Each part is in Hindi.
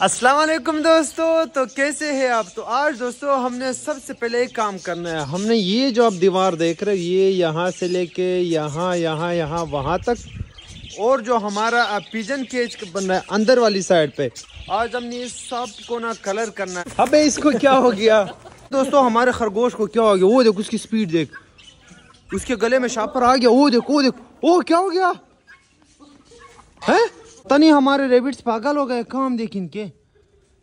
वालेकुम दोस्तों तो कैसे हैं आप? तो आज दोस्तों, हमने सबसे पहले एक काम करना है। हमने ये जो आप दीवार देख रहे हो, ये यहाँ से लेके यहाँ यहाँ यहाँ, वहाँ तक, और जो हमारा पिजन केज बन रहा है, अंदर वाली साइड पे। आज हमने ये सबको ना कलर करना है। अबे, इसको क्या हो गया? दोस्तों, हमारे खरगोश को क्या हो गया? वो देख, उसकी स्पीड देख। उसके गले में शापर आ गया। वो देख वो देख। ओ क्या हो गया? है? तनी हमारे रेबिट्स पागल हो गए काम देख इनके?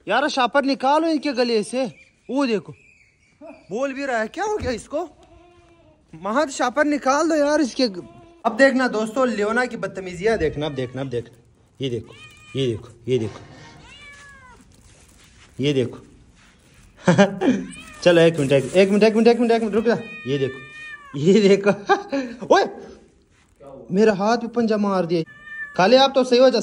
यार, शापर निकालो इनके गले से। वो देखो। बोल भी रहा है, क्या हो गया इसको? महद शापर निकाल दो यार इसके। अब देखना दोस्तों लियोना की बदतमीजियाँ देखना, अब देखना अब देखना। ये देखो ये देखो ये देखो। ये देखो। चलो, एक मिनट, एक एक मिनट एक मिनट एक मिनट एक मिनट, रुक जा। ये देखो ये देखो। ओए! मेरा हाथ भी पंजा मार दिया। खाली आप तो सही हो जा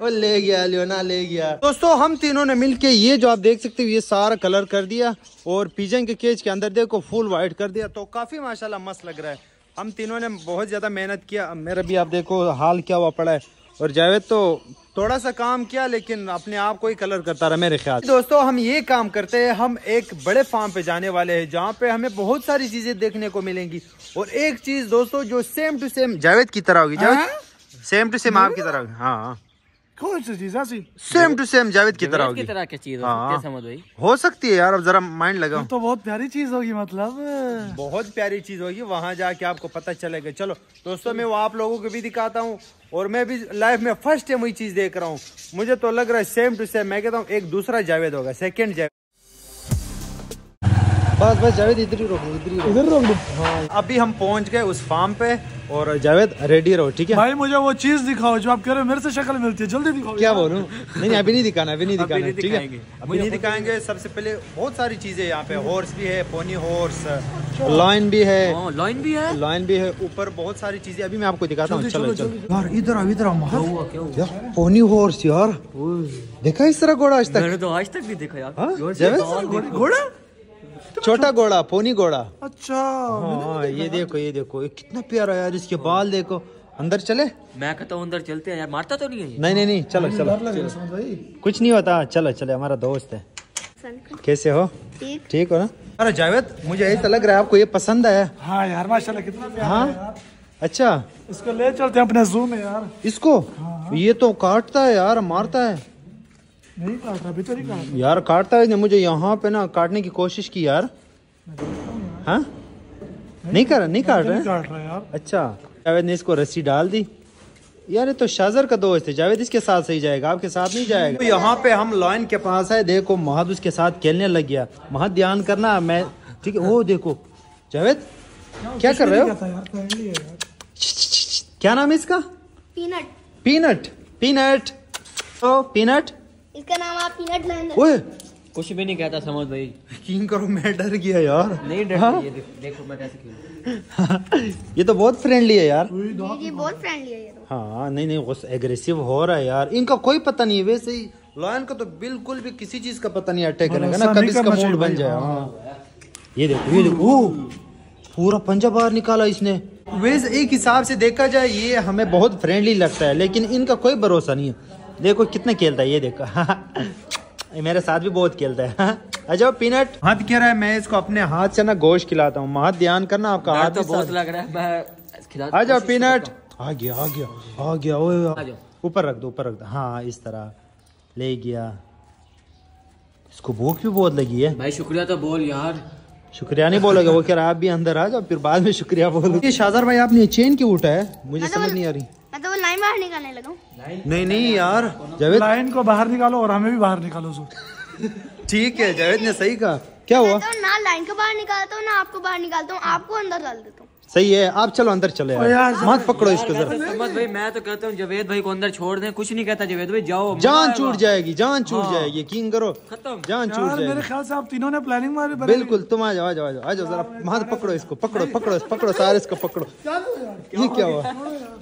ओ ले गया, लियोना, ले गया। दोस्तों, हम तीनों ने मिलके ये जो आप देख सकते हो, ये सारा कलर कर दिया और पिजन के केज के अंदर देखो फुल वाइट कर दिया। तो काफ़ी माशाल्लाह मस्त लग रहा है। हम तीनों ने बहुत ज़्यादा मेहनत किया। मेरा भी आप देखो, हाल क्या हुआ पड़ा है। और जावेद तो थोड़ा सा काम किया लेकिन अपने आप को ही कलर करता रहा मेरे ख्याल दोस्तों हम ये काम करते हैं हम एक बड़े फार्म पे जाने वाले हैं जहाँ पे हमें बहुत सारी चीज़ें देखने को मिलेंगी। और एक चीज़ दोस्तों जो सेम टू सेम जावेद की तरह होगी जावेद? सेम टू सेम आपकी तरह होगी हाँ, हाँ। कौन सी चीज़? ऐसी सेम टू सेम जावेद की तरह होगी। की तरह की चीज़ हाँ। समझ भाई हो सकती है यार अब जरा माइंड लगाओ। तो बहुत प्यारी चीज़ होगी मतलब। बहुत प्यारी चीज़ होगी वहाँ जाके आपको पता चलेगा। चलो दोस्तों मैं वो आप लोगों को भी दिखाता हूँ और मैं भी लाइफ में फ़र्स्ट टाइम वही चीज़ देख रहा हूँ। मुझे तो लग रहा है सेम टू सेम मैं कहता हूँ एक दूसरा जावेद होगा सेकेंड जावेद। बस बस जावेद इधर ही रोको इधर ही इधर रोक दो। हाँ अभी हम पहुँच गए उस फार्म पे और जावेद रेडी रहो ठीक है? भाई मुझे वो चीज़ दिखाओ जो आप कह रहे हो मेरे से शक्ल मिलती है। जल्दी दिखाओ। क्या बोलूँ? नहीं नहीं अभी नहीं दिखाना अभी नहीं दिखाना ठीक है। अभी नहीं दिखाएँगे। सबसे पहले बहुत सारी चीज़ें यहाँ पे। हॉर्स भी है पोनी हॉर्स लॉइन भी है। लाइन भी है। लाइन भी है। ऊपर बहुत सारी चीज़ें। अभी मैं आपको दिखाता हूँ। चलो यार इधर आओ इधर आओ पोनी हॉर्स यार देखा इस तरह घोड़ा आज तक? तो आज तक भी देखा यार। हाँ? देखो। घोड़ा? छोटा घोड़ा पोनी घोड़ा। अच्छा हाँ ये देखो ये देखो ये कितना प्यारा यार इसके बाल देखो। अंदर चले? मैं कहता हूँ अंदर चलते हैं यार मारता तो नहीं है नहीं नहीं नहीं चलो चलो। डर लग रहा समझ भाई कुछ नहीं होता चलो चले हमारा दोस्त है। कैसे हो? ठीक। ठीक हो ना? अरे जावेद मुझे ऐसा लग रहा है आपको ये पसंद आया हाँ यार माशाल्लाह कितना प्यारा हाँ? है यार। अच्छा। इसको ले चलते हैं अपने जू में यार। इसको? ये तो काटता है यार मारता है। नहीं काट रहा तो काट यार काटता है मुझे यहाँ पे ना काटने की कोशिश की यार। हाँ नहीं कर नहीं काट रहा काट रहा यार। अच्छा जावेद ने इसको रस्सी डाल दी। यार ये तो शाजर का दोस्त है जावेद इसके साथ सही जाएगा आपके साथ नहीं जाएगा। तो यहाँ पे हम लॉयन के पास है देखो महद उसके साथ खेलने लग गया। महद ध्यान करना मैं ठीक है वो देखो। जावेद क्या कर रहे हो? क्या था यार फ्रेंडली है यार। क्या नाम है इसका? पीनट। Peanut peanut. ओ पीनट? इसका नाम आप पीनट लाइन ओए। कुछ भी नहीं कहता समझ भाई। यकीन करो मैं डर गया यार। नहीं डर ये देखो मैं कैसे खेलूं। ये तो बहुत फ्रेंडली है यार। जी बहुत फ्रेंडली है ये तो। हाँ नहीं नहीं गुस्सा एग्रेसिव हो रहा है यार। इनका कोई पता नहीं है वैसे ही लॉयन का तो बिल्कुल भी किसी चीज़ का पता नहीं अटैक करेगा ना। कभी इसका मूड बन जाए हाँ। ये देखो ये देखो। पूरा पंजा बाहर निकाला इसने। वैसे एक हिसाब से देखा जाए ये हमें बहुत फ्रेंडली लगता है लेकिन इनका कोई भरोसा नहीं है। देखो कितना खेलता है ये देखो। ये मेरे साथ भी बहुत खेलता है। अच्छा जाओ पीनट हाथ कह रहा है मैं इसको अपने हाथ से ना गोश्त खिलाता हूँ। हाथ ध्यान करना आपका हाथ तो बहुत लग रहा है मैं आ जाओ पीनट आ गया आ गया आ गया ओए आ जाओ। ऊपर रख दो ऊपर रख दो। हाँ इस तरह। ले गया। इसको भूख भी बहुत लगी है। भाई शुक्रिया तो बोल यार। शुक्रिया नहीं बोलोगे वो कह रहा है आप भी अंदर आ जाओ फिर बाद में शुक्रिया बोलो। ये शाजर भाई आपने चेन क्यों उठा है मुझे समझ नहीं आ रही। बाहर निकालने लगा। नहीं नहीं यार जावेद लाइन को बाहर निकालो और हमें भी बाहर निकालो सो। ठीक है जावेद ने सही कहा। क्या हुआ? तो ना लाइन को बाहर निकालता हूँ ना आपको बाहर निकालता हूँ आपको अंदर डाल देता हूँ। सही है आप चलो अंदर चले यार मत पकड़ो इसको जरा। भाई मैं तो कहता हूँ जवेद भाई को अंदर छोड़ दें कुछ नहीं कहता जवेद भाई जाओ जान छूट जाएगी जान छूट हाँ। जाएगी यकीन करो खत्म। जान छूट यार मेरे ख्याल से आप तीनों ने प्लानिंग मारी बिल्कुल तुम आ जाओ आ जाओ आ जाओ आ जाओ जरा हाथ पकड़ो इसको पकड़ो पकड़ो पकड़ो सारे इसको पकड़ो। ये क्या हुआ?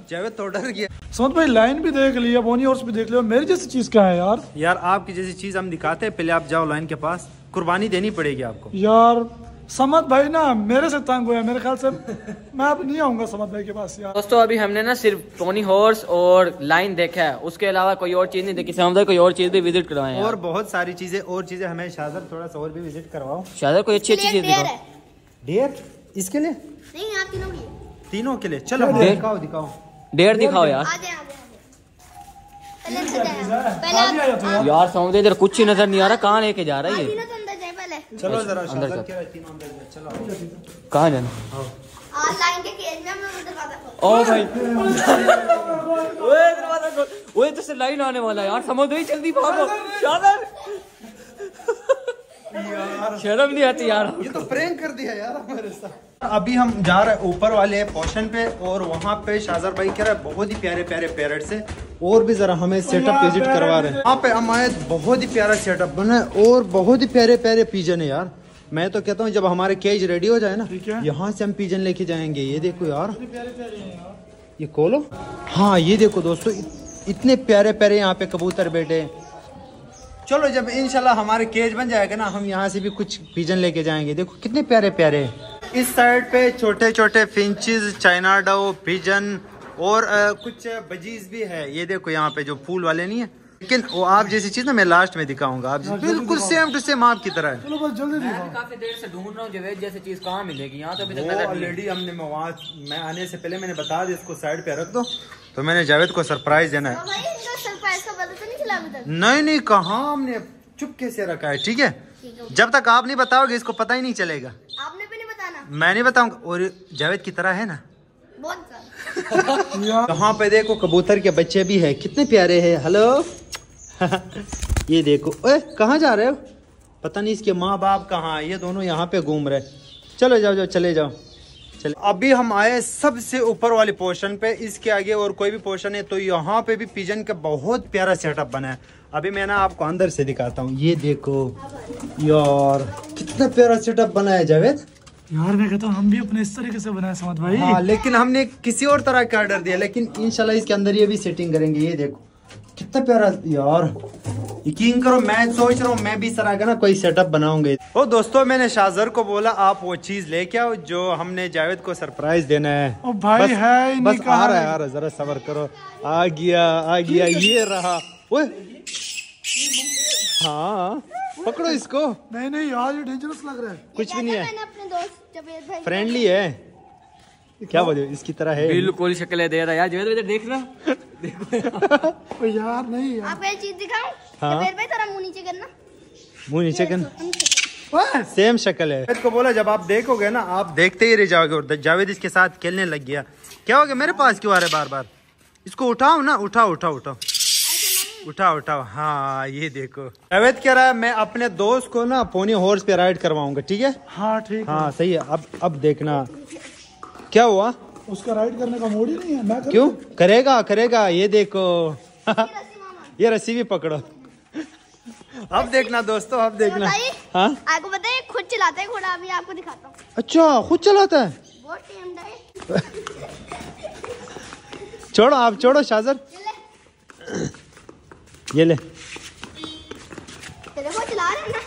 जावेद तो डर गया। समझ भाई लाइन भी देख लिया बोनी और भी देख लिया मेरी जैसी चीज़ क्या है यार? यार आपकी जैसी चीज़ हम दिखाते हैं पहले आप जाओ लाइन के पास। कुर्बानी देनी पड़ेगी आपको। यार समद भाई ना मेरे से तंग हुआ है मेरे ख्याल से मैं अब नहीं आऊँगा समद भाई के पास यार। दोस्तों अभी हमने ना सिर्फ़ पोनी हॉर्स और लाइन देखा है। उसके अलावा कोई और चीज़ नहीं देखी समझ कोई और चीज़ भी विज़िट करवाए हैं। और बहुत सारी चीज़ें और चीज़ें हमें शाजर थोड़ा सा और भी विज़िट करवाओ। शायद कोई अच्छी अच्छी चीज़ डेयर दिखाओ। डेयर इसके लिए? नहीं आप तीनों की। तीनों के लिए। चलो दिखाओ दिखाओ। डेढ़ दिखाओ यार। यार यार समझ इधर कुछ ही नज़र नहीं आ रहा कहाँ लेके जा रहा है ये? चलो जरा अंदर चल। है, कहाँ जाना? के केज में मैं दरवाज़ा खोल। ओ भाई। ओए दरवाज़ा खोल। ओए तो से लाइन आने वाला है यार समझ नहीं जल्दी भागो। शादर शर्म नहीं आती यार। ये तो प्रैंक कर दिया यार हमारे साथ। अभी हम जा रहे हैं ऊपर वाले पोर्शन पे और वहाँ पे शाजर भाई कह रहे हैं बहुत ही प्यारे प्यारे पैरट से और भी जरा हमें सेटअप विज़िट करवा रहे हैं। वहाँ पे हम आए बहुत ही प्यारा सेटअप बना है और बहुत ही प्यारे प्यारे पीजन है यार। मैं तो कहता हूँ जब हमारे केज रेडी हो जाए ना यहाँ से हम पीजन लेके जाएँगे। ये देखो यार। ये खोलो। हाँ ये देखो दोस्तों इतने प्यारे प्यारे यहाँ पे कबूतर बैठे हैं। चलो जब इंशाल्लाह हमारे केज बन जाएगा ना हम यहाँ से भी कुछ पिजन लेके जाएँगे। देखो कितने प्यारे प्यारे। इस साइड पे छोटे छोटे फिंचेस चाइना डो पिजन और अ, कुछ बजीज भी है। ये देखो यहाँ पे जो फूल वाले नहीं है। लेकिन वो आप जैसी चीज़ ना मैं लास्ट में दिखाऊँगा। आप हाँ, बिल्कुल सेम टू सेम आपकी तरह है। चलो बस जल्दी दिखाओ। काफ़ी देर से ढूंढ रहा हूँ जवेद जैसी चीज़ कहाँ मिलेगी? यहाँ तो अभी तक। ऑलरेडी हमने मैं मैं आने से पहले मैंने बता दिया इसको साइड पे रख दो। तो मैंने जावेद को सरप्राइज़ देना है तो भाई इनका सरप्राइज़ का पता तो नहीं नहीं कहा हमने चुपके से रखा है ठीक है? जब तक आप नहीं बताओगे इसको पता ही नहीं चलेगा। आपने भी नहीं बताना? मैं नहीं बताऊँगा और जावेद की तरह है ना? बहुत यहाँ पे देखो कबूतर के बच्चे भी है कितने प्यारे हैं हेलो? ये देखो। ओए कहाँ जा रहे हो? पता नहीं इसके माँ बाप कहाँ है ये दोनों यहाँ पे घूम रहे चलो जाओ जाओ चले जाओ। चले। अभी हम आए सबसे ऊपर वाले पोर्शन पे इसके आगे और कोई भी पोर्शन है तो यहाँ पे भी पिजन का बहुत प्यारा सेटअप बना है। अभी मैं ना आपको अंदर से दिखाता हूँ। ये देखो यार कितना प्यारा सेटअप बना है जावेद। यार मैं कहता हूँ हम भी अपने इस तरीके से बनाए समद भाई। हाँ लेकिन हमने किसी और तरह का ऑर्डर दिया लेकिन इनशाला इसके अंदर ये भी सेटिंग करेंगे। ये देखो कितना प्यारा यार। यकीन करो मैं सोच रहा हूँ मैं भी सर का ना कोई सेटअप बनाऊँगे। ओ दोस्तों मैंने शाजर को बोला आप वो चीज़ लेके आओ जो हमने जावेद को सरप्राइज़ देना है। ओ भाई बस, है ही बस आ रहा है आ रहा जरा सबर करो। आ गया आ गया ये रहा। ओए। हाँ पकड़ो इसको। नहीं नहीं यार ये डेंजरस लग रहा है। कुछ भी नहीं है। मैंने अपने दोस्त जवेद भाई। फ्रेंडली है। क्या बोलो इसकी तरह है। बिल्कुल शक्ल दे रहा है। यार जवेद देख रहा ओ यार नहीं यार। आपको एक चीज़ दिखाऊँ हाँ। मुँह नीचे करना। मुँह नीचे कर सेम शक्ल है। जावेद को बोला जब आप देखोगे ना आप देखते ही रह जाओगे और जावेद इसके साथ खेलने लग गया। क्या हो गया? मेरे पास क्यों आ रहे बार बार इसको उठाओ ना उठाओ उठाओ उठाओ। उठाओ उठाओ। हाँ ये देखो। जावेद कह रहा है मैं अपने दोस्त को ना पोनी हॉर्स पे राइड करवाऊँगा ठीक है? हाँ ठीक हाँ। सही है। अब अब देखना। क्या हुआ? उसका राइड करने का मूड ही नहीं है। मैं क्यों? करेगा करेगा। ये देखो। ये रस्सी भी पकड़ो। अब देखना दोस्तों अब देखना। हाँ? आपको पता है खुद चलाते हैं घोड़ा अभी आपको दिखाता हूँ। अच्छा खुद चलाता है? है छोड़ो आप छोड़ो शाजर। ये ले। ये देखो चला रहे ना।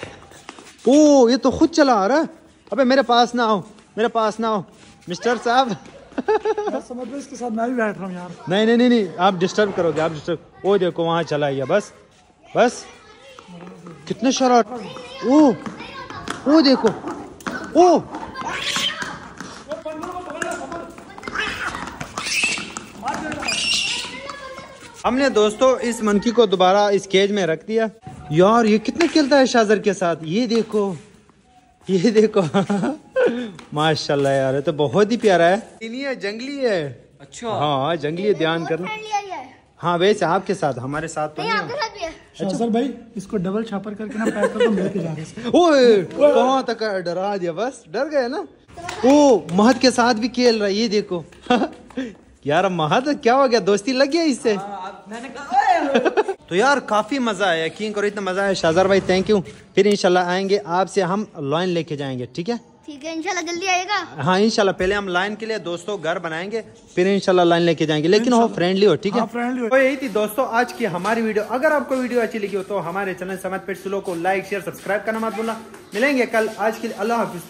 ओ ये तो खुद चला आ रहा है। अबे मेरे पास ना आओ मेरे पास ना आओ मिस्टर साहब। मैं समझ में इसके साथ मैं भी बैठ रहा हूँ यार नहीं नहीं नहीं नहीं आप डिस्टर्ब करोगे आप डिस्टर्ब ओ देखो वहाँ चला गया बस बस। कितने शरारत ओ ओ देखो ओ। हमने दोस्तों इस मनकी को दोबारा इस केज में रख दिया। यार ये कितना खेलता है शाजर के साथ? ये देखो ये देखो। माशाल्लाह यार ये तो बहुत ही प्यारा है। नहीं है जंगली है। अच्छा। हाँ जंगली है ध्यान करना। है हाँ वैसे आपके साथ हमारे साथ तो नहीं नहीं साथ शासर भाई। इसको डबल छापर करके ना पैक कर दो लेके जा रहे हैं। ओए कहाँ तक डरा दिया बस। डर गए ना? ओ महत के साथ भी खेल रहा है ये देखो। यार महत क्या हो गया? दोस्ती लग गया इससे? मैंने कहा तो यार काफ़ी मज़ा आया यकीन करो इतना मज़ा आया। शाजार भाई थैंक यू फिर इंशाल्लाह आएँगे आपसे हम लाइन लेके जाएँगे ठीक है? ठीक है इंशाल्लाह जल्दी आएगा हाँ इंशाल्लाह पहले हम लाइन के लिए दोस्तों घर बनाएँगे फिर इंशाल्लाह लाइन लेके जाएँगे। लेकिन हो फ्रेंडली हो ठीक है? हाँ फ्रेंडली हो। तो यही थी दोस्तों आज की हमारी वीडियो। अगर आपको वीडियो अच्छी लगी हो तो हमारे चैनल समझ पेट सुलो को लाइक शेयर सब्सक्राइब करना मत भूलना। मिलेंगे कल आज के लिए। अल्लाह हाफिज।